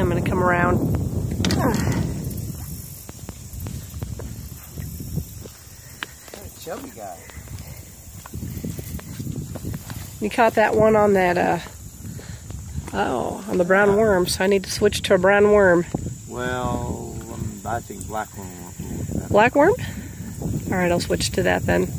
I'm going to come around. chubby guy. You caught that one on that, uh, oh, on the brown worm, so I need to switch to a brown worm. Well, um, I think black worm. Black worm? Alright, I'll switch to that then.